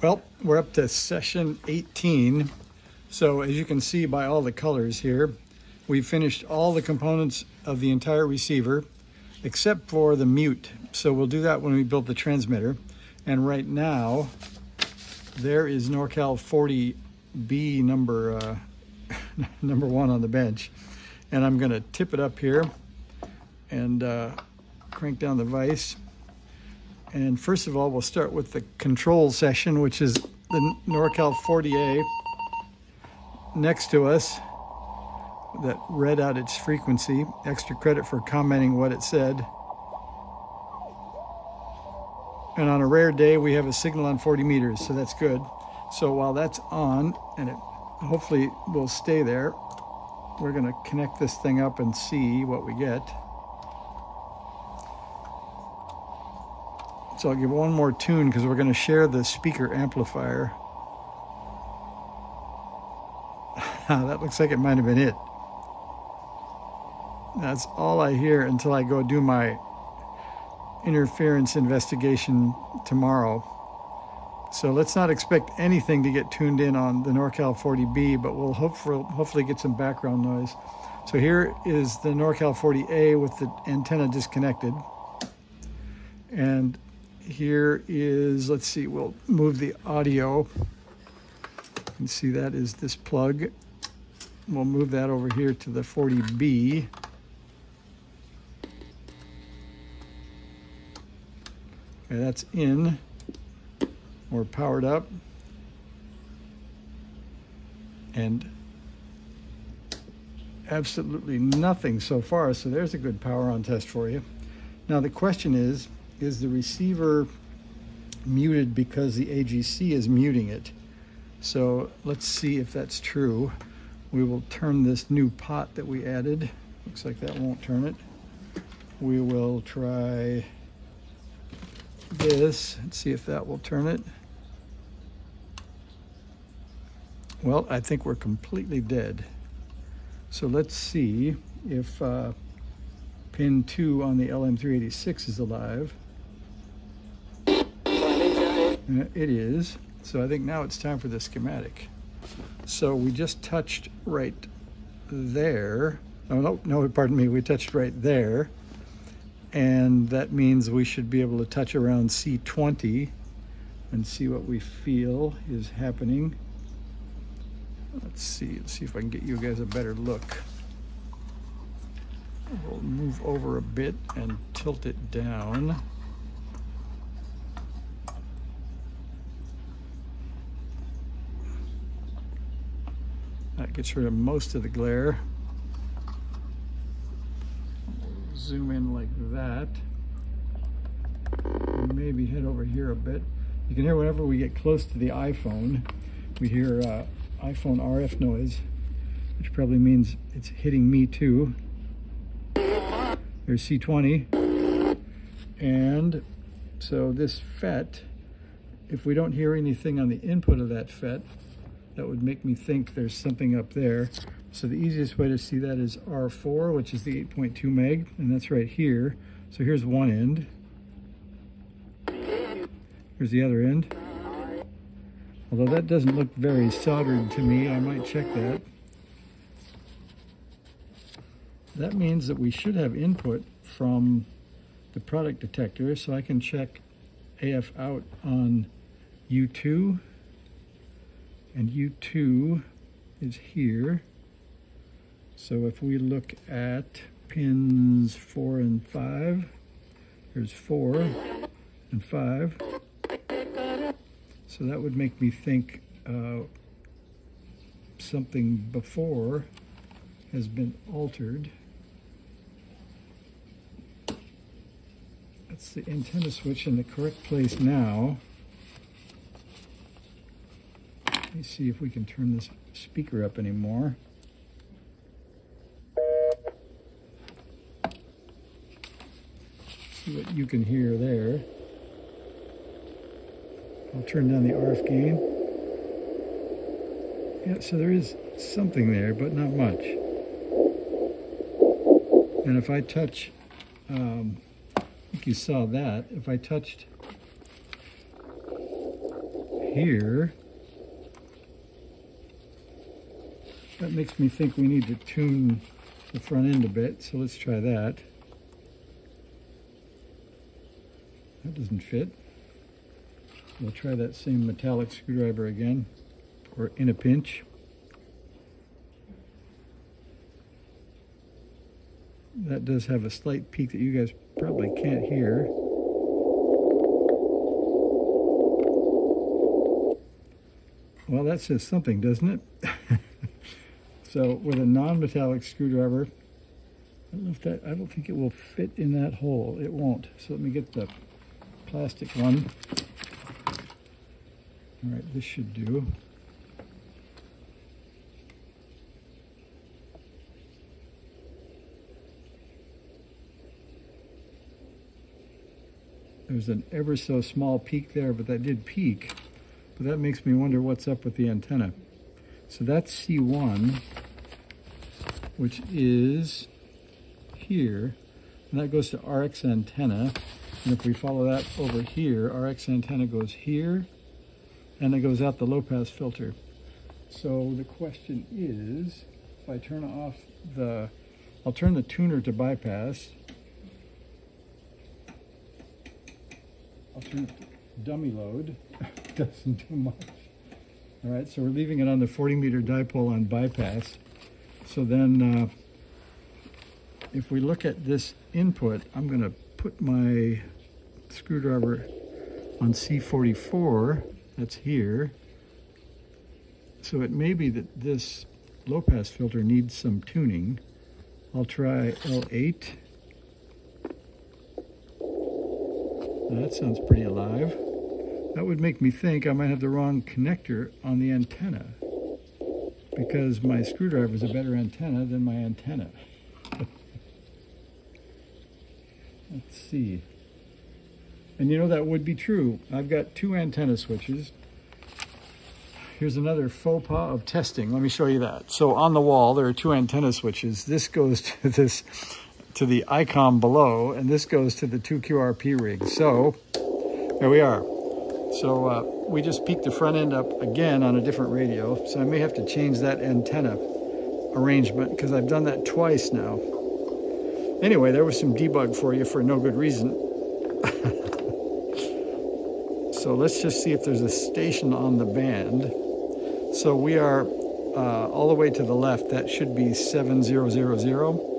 Well, we're up to session 18. So as you can see by all the colors here, we've finished all the components of the entire receiver except for the mute. So we'll do that when we build the transmitter. And right now, there is NorCal 40B number, uh, number one on the bench. And I'm gonna tip it up here and uh, crank down the vise. And first of all, we'll start with the control session, which is the NorCal 40A next to us that read out its frequency. Extra credit for commenting what it said. And on a rare day, we have a signal on 40 meters, so that's good. So while that's on, and it hopefully will stay there, we're gonna connect this thing up and see what we get. So I'll give one more tune because we're going to share the speaker amplifier. that looks like it might have been it. That's all I hear until I go do my interference investigation tomorrow. So let's not expect anything to get tuned in on the NorCal 40B, but we'll hopefully, hopefully get some background noise. So here is the NorCal 40A with the antenna disconnected. And here is, let's see, we'll move the audio. You can see that is this plug. We'll move that over here to the 40B. Okay, that's in or powered up. And absolutely nothing so far. So there's a good power on test for you. Now the question is, is the receiver muted because the AGC is muting it. So let's see if that's true. We will turn this new pot that we added. Looks like that won't turn it. We will try this and see if that will turn it. Well, I think we're completely dead. So let's see if uh, pin 2 on the LM386 is alive. Uh, it is. So I think now it's time for the schematic. So we just touched right there. Oh, no, no, pardon me. We touched right there. And that means we should be able to touch around C20 and see what we feel is happening. Let's see, let's see if I can get you guys a better look. We'll move over a bit and tilt it down. That gets rid of most of the glare. Zoom in like that. Maybe head over here a bit. You can hear whenever we get close to the iPhone, we hear uh, iPhone RF noise, which probably means it's hitting me too. There's C20. And so this FET, if we don't hear anything on the input of that FET, that would make me think there's something up there. So the easiest way to see that is R4, which is the 8.2 meg, and that's right here. So here's one end. Here's the other end. Although that doesn't look very soldered to me, I might check that. That means that we should have input from the product detector, so I can check AF out on U2 and U2 is here. So if we look at pins four and five, there's four and five. So that would make me think uh, something before has been altered. That's the antenna switch in the correct place now. Let me see if we can turn this speaker up anymore. See what you can hear there. I'll turn down the RF gain. Yeah, so there is something there, but not much. And if I touch, um, I think you saw that, if I touched here. That makes me think we need to tune the front end a bit, so let's try that. That doesn't fit. We'll try that same metallic screwdriver again, or in a pinch. That does have a slight peak that you guys probably can't hear. Well, that says something, doesn't it? so with a non-metallic screwdriver, I don't know if that, I don't think it will fit in that hole. It won't. So let me get the plastic one. All right, this should do. There's an ever so small peak there, but that did peak. But that makes me wonder what's up with the antenna. So that's C1, which is here, and that goes to RX antenna. And if we follow that over here, RX antenna goes here, and it goes out the low pass filter. So the question is, if I turn off the, I'll turn the tuner to bypass. I'll turn it to dummy load. Doesn't do much. All right, so we're leaving it on the 40 meter dipole on bypass. So then uh, if we look at this input, I'm gonna put my screwdriver on C44 that's here. So it may be that this low pass filter needs some tuning. I'll try L8. Now that sounds pretty alive. That would make me think I might have the wrong connector on the antenna because my screwdriver is a better antenna than my antenna. Let's see. And you know that would be true. I've got two antenna switches. Here's another faux pas of testing. Let me show you that. So on the wall, there are two antenna switches. This goes to this, to the ICOM below, and this goes to the two QRP rigs. So there we are. So uh, we just peaked the front end up again on a different radio. So I may have to change that antenna arrangement because I've done that twice now. Anyway, there was some debug for you for no good reason. So let's just see if there's a station on the band. So we are uh, all the way to the left. That should be 7000.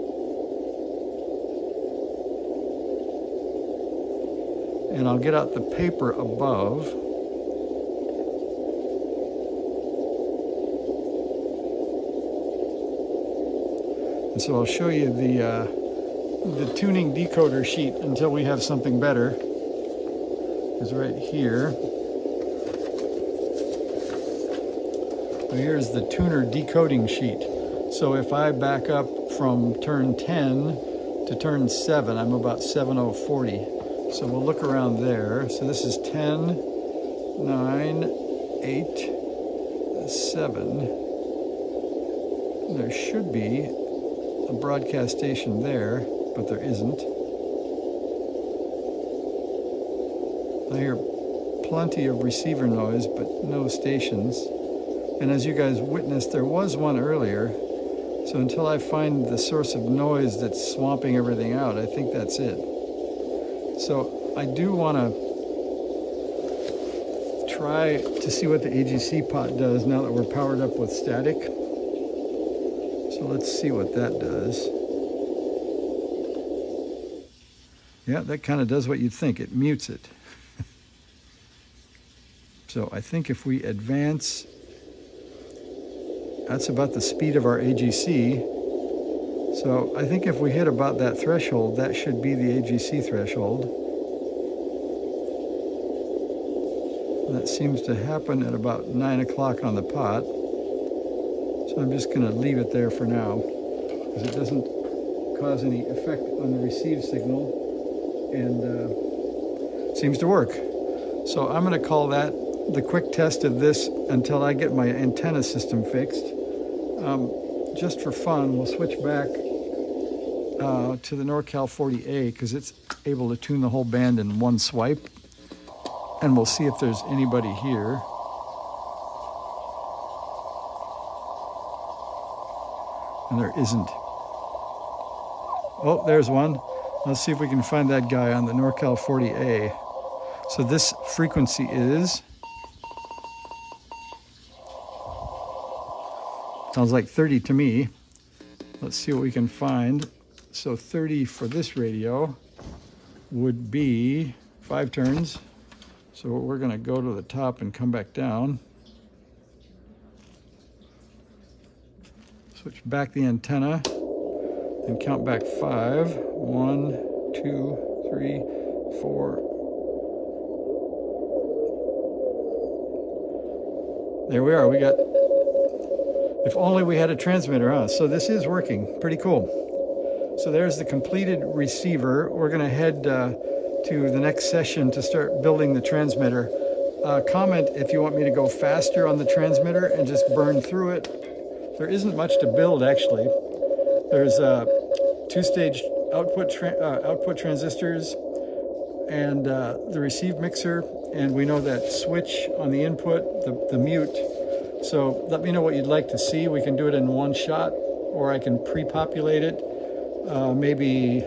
And I'll get out the paper above. And so I'll show you the, uh, the tuning decoder sheet until we have something better is right here. Here's the tuner decoding sheet. So if I back up from turn 10 to turn 7, I'm about 7040. So we'll look around there. So this is 10, 9, 8, 7. There should be a broadcast station there, but there isn't. I hear plenty of receiver noise, but no stations. And as you guys witnessed, there was one earlier. So until I find the source of noise that's swamping everything out, I think that's it. So I do want to try to see what the AGC pot does now that we're powered up with static. So let's see what that does. Yeah, that kind of does what you'd think. It mutes it. So I think if we advance, that's about the speed of our AGC. So I think if we hit about that threshold, that should be the AGC threshold. That seems to happen at about 9 o'clock on the pot. So I'm just going to leave it there for now because it doesn't cause any effect on the received signal and uh, seems to work. So I'm going to call that the quick test of this until I get my antenna system fixed. Um, just for fun, we'll switch back uh, to the NorCal 40A because it's able to tune the whole band in one swipe. And we'll see if there's anybody here. And there isn't. Oh, there's one. Let's see if we can find that guy on the NorCal 40A. So this frequency is... Sounds like 30 to me. Let's see what we can find. So 30 for this radio would be five turns. So we're gonna go to the top and come back down. Switch back the antenna and count back five. One, two, three, four. There we are. We got, if only we had a transmitter, huh? So this is working. Pretty cool. So there's the completed receiver. We're going to head uh, to the next session to start building the transmitter. Uh, comment if you want me to go faster on the transmitter and just burn through it. There isn't much to build, actually. There's uh, two-stage output tra uh, output transistors and uh, the receive mixer, and we know that switch on the input, the, the mute. So let me know what you'd like to see. We can do it in one shot, or I can pre-populate it. Uh, maybe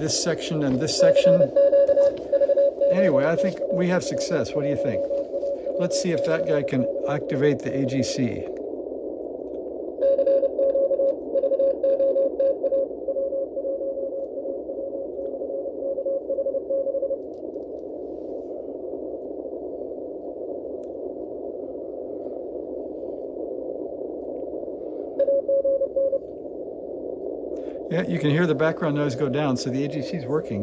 this section and this section. Anyway, I think we have success. What do you think? Let's see if that guy can activate the AGC. Yeah, you can hear the background noise go down, so the AGC is working.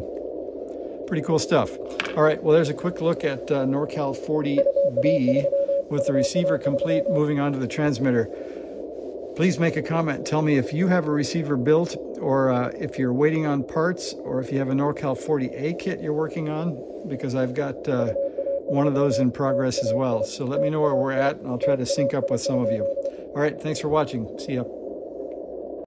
Pretty cool stuff. All right, well, there's a quick look at uh, NorCal 40B with the receiver complete, moving on to the transmitter. Please make a comment. Tell me if you have a receiver built or uh, if you're waiting on parts or if you have a NorCal 40A kit you're working on, because I've got uh, one of those in progress as well. So let me know where we're at and I'll try to sync up with some of you. All right, thanks for watching. See ya.